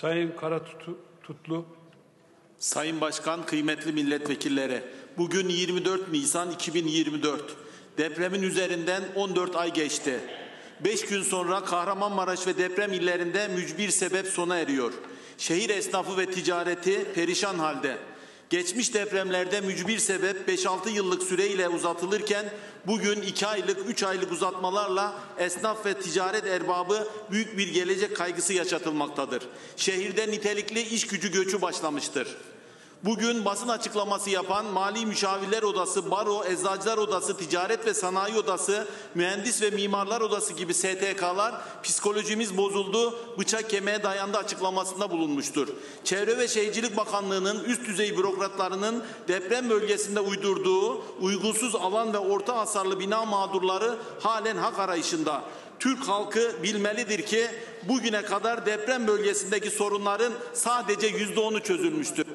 Sayın Karatutlu, Sayın Başkan, kıymetli milletvekilleri, bugün 24 Nisan 2024. Depremin üzerinden 14 ay geçti. 5 gün sonra Kahramanmaraş ve deprem illerinde mücbir sebep sona eriyor. Şehir esnafı ve ticareti perişan halde. Geçmiş depremlerde mücbir sebep 5-6 yıllık süreyle uzatılırken bugün 2 aylık 3 aylık uzatmalarla esnaf ve ticaret erbabı büyük bir gelecek kaygısı yaşatılmaktadır. Şehirde nitelikli iş gücü göçü başlamıştır. Bugün basın açıklaması yapan Mali Müşavirler Odası, Baro, Eczacılar Odası, Ticaret ve Sanayi Odası, Mühendis ve Mimarlar Odası gibi STK'lar psikolojimiz bozuldu, bıçak kemiğe dayandı açıklamasında bulunmuştur. Çevre ve Şehircilik Bakanlığı'nın üst düzey bürokratlarının deprem bölgesinde uydurduğu uygunsuz alan ve orta hasarlı bina mağdurları halen hak arayışında. Türk halkı bilmelidir ki bugüne kadar deprem bölgesindeki sorunların sadece yüzde onu çözülmüştür.